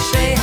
shade.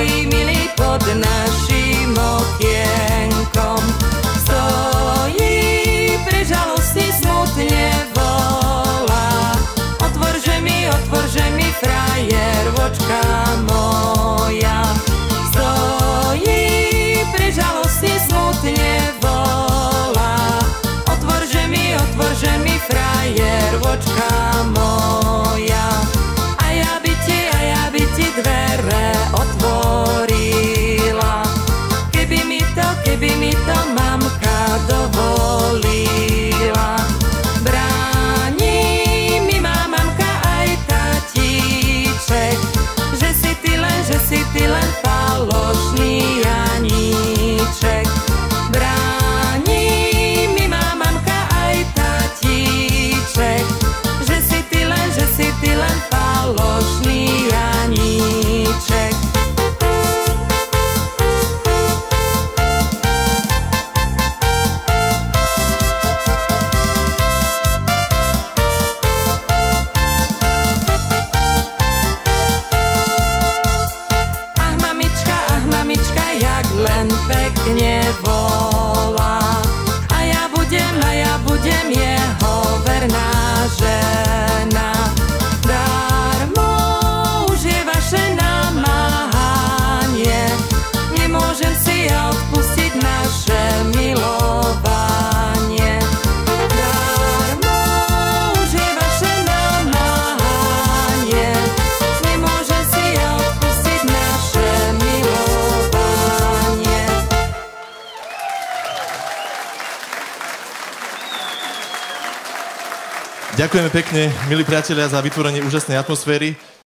stoi, milej, pod našim okienkom. Stojí, prežalostne, smutne volá. Mi, otvorže mi, frajer, moja. Stojí, prežalostne, smutne volá. Mi, otvorže mi, frajer. Ďakujeme pekne, milí priatelia, za vytvorenie úžasnej atmosféry.